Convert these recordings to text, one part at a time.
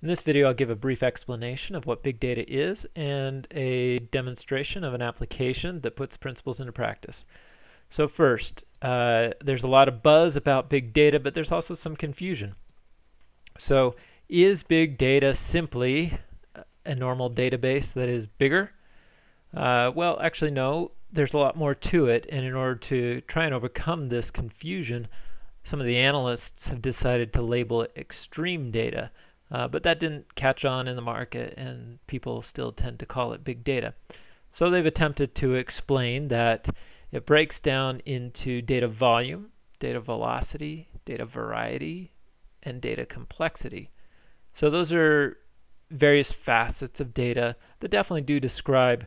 In this video I'll give a brief explanation of what big data is and a demonstration of an application that puts principles into practice. So first, uh, there's a lot of buzz about big data, but there's also some confusion. So is big data simply a normal database that is bigger? Uh, well, actually no, there's a lot more to it, and in order to try and overcome this confusion, some of the analysts have decided to label it extreme data, uh, but that didn't catch on in the market and people still tend to call it big data. So they've attempted to explain that it breaks down into data volume, data velocity, data variety, and data complexity. So those are various facets of data that definitely do describe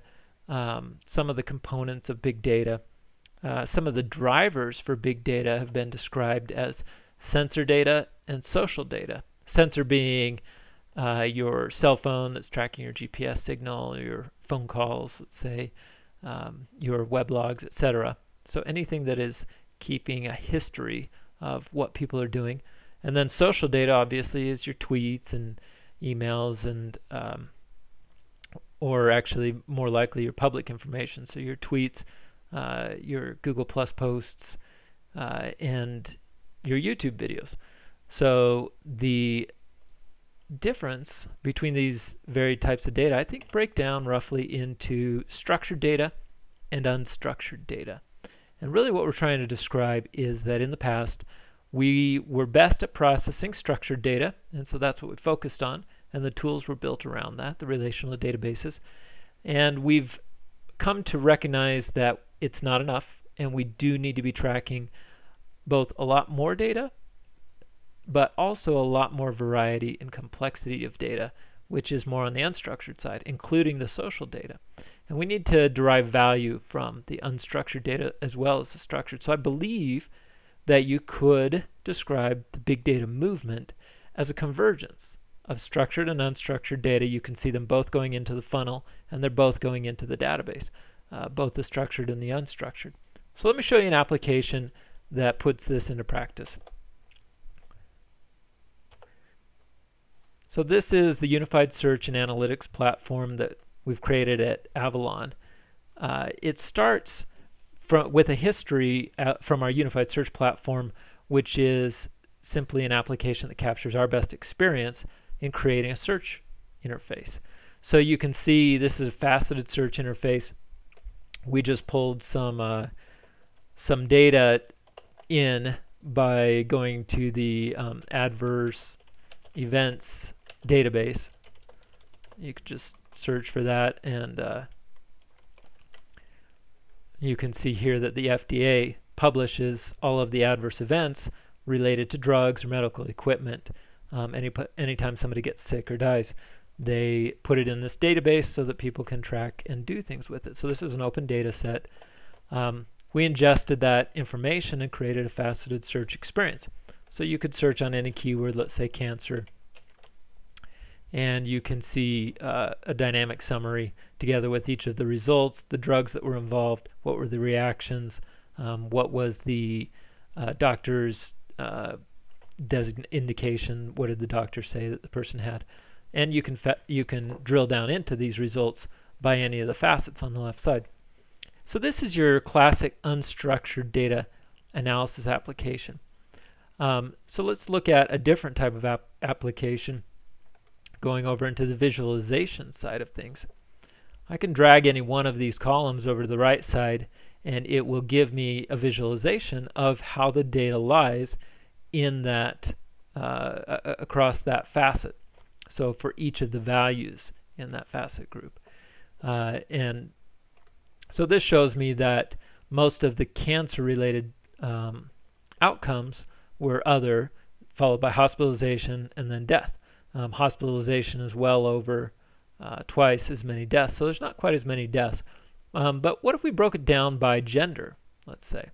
um, some of the components of big data. Uh, some of the drivers for big data have been described as sensor data and social data. Sensor being uh, your cell phone that's tracking your GPS signal, your phone calls, let's say, um, your web logs, etc. So anything that is keeping a history of what people are doing. And then social data, obviously, is your tweets and emails and um, or actually more likely your public information. So your tweets, uh, your Google Plus posts, uh, and your YouTube videos. So the difference between these varied types of data, I think, break down roughly into structured data and unstructured data. And really what we're trying to describe is that in the past, we were best at processing structured data, and so that's what we focused on, and the tools were built around that, the relational databases. And we've come to recognize that it's not enough and we do need to be tracking both a lot more data but also a lot more variety and complexity of data which is more on the unstructured side including the social data and we need to derive value from the unstructured data as well as the structured so I believe that you could describe the big data movement as a convergence of structured and unstructured data. You can see them both going into the funnel and they're both going into the database uh, both the structured and the unstructured. So let me show you an application that puts this into practice. So this is the unified search and analytics platform that we've created at Avalon. Uh, it starts from, with a history uh, from our unified search platform, which is simply an application that captures our best experience in creating a search interface. So you can see this is a faceted search interface we just pulled some uh, some data in by going to the um, adverse events database. You could just search for that and uh, you can see here that the FDA publishes all of the adverse events related to drugs or medical equipment um, any, anytime somebody gets sick or dies they put it in this database so that people can track and do things with it. So this is an open data set. Um, we ingested that information and created a faceted search experience. So you could search on any keyword, let's say cancer, and you can see uh, a dynamic summary together with each of the results, the drugs that were involved, what were the reactions, um, what was the uh, doctor's uh, indication, what did the doctor say that the person had and you can you can drill down into these results by any of the facets on the left side. So this is your classic unstructured data analysis application. Um, so let's look at a different type of ap application going over into the visualization side of things. I can drag any one of these columns over to the right side and it will give me a visualization of how the data lies in that uh, across that facet. So for each of the values in that facet group. Uh, and so this shows me that most of the cancer related um, outcomes were other, followed by hospitalization and then death. Um, hospitalization is well over uh, twice as many deaths, so there's not quite as many deaths. Um, but what if we broke it down by gender, let's say?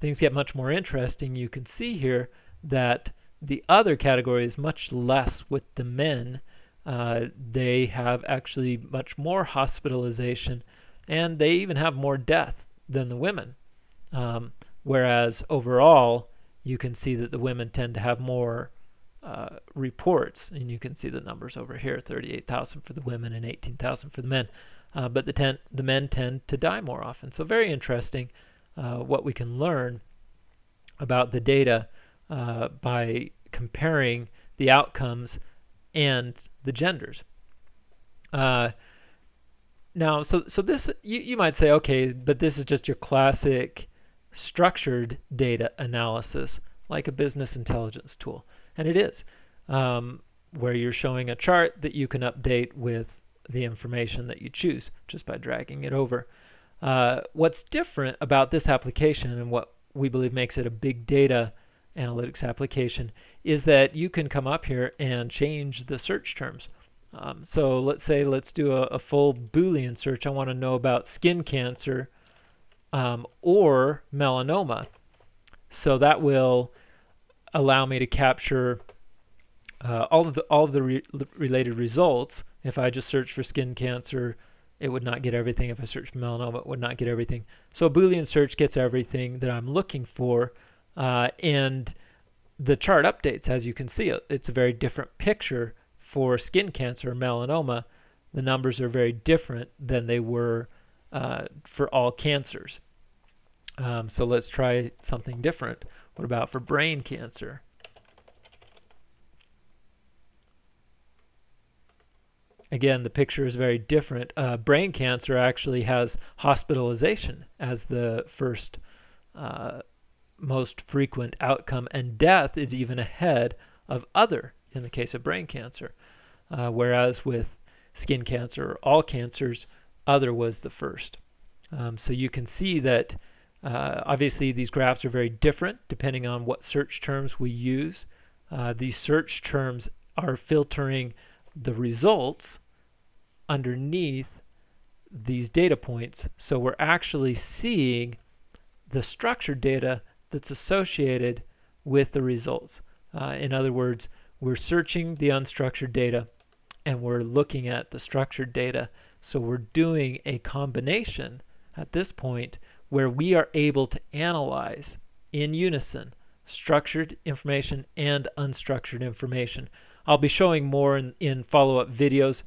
Things get much more interesting. You can see here that the other category is much less with the men. Uh, they have actually much more hospitalization and they even have more death than the women. Um, whereas overall, you can see that the women tend to have more uh, reports, and you can see the numbers over here: 38,000 for the women and 18,000 for the men. Uh, but the, ten, the men tend to die more often. So very interesting uh, what we can learn about the data uh, by comparing the outcomes and the genders. Uh, now, so so this you, you might say, okay, but this is just your classic structured data analysis, like a business intelligence tool, and it is, um, where you're showing a chart that you can update with the information that you choose just by dragging it over. Uh, what's different about this application and what we believe makes it a big data analytics application is that you can come up here and change the search terms. Um, so let's say let's do a, a, full Boolean search. I want to know about skin cancer um, or melanoma. So that will allow me to capture uh, all of the all of the re related results. If I just search for skin cancer, it would not get everything. If I search for melanoma, it would not get everything. So a Boolean search gets everything that I'm looking for, uh, and the chart updates as you can see. It's a very different picture for skin cancer or melanoma. The numbers are very different than they were uh, for all cancers. Um, so let's try something different. What about for brain cancer? again, the picture is very different. Uh, brain cancer actually has hospitalization as the first uh, most frequent outcome, and death is even ahead of other in the case of brain cancer. Uh, whereas with skin cancer or all cancers, other was the first. Um, so you can see that uh, obviously these graphs are very different depending on what search terms we use. Uh, these search terms are filtering the results underneath these data points. So we're actually seeing the structured data that's associated with the results. Uh, in other words, we're searching the unstructured data and we're looking at the structured data. So we're doing a combination at this point where we are able to analyze in unison structured information and unstructured information. I'll be showing more in, in follow-up videos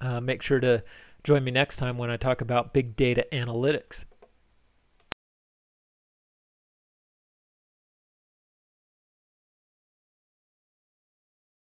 uh, make sure to join me next time when I talk about big data analytics.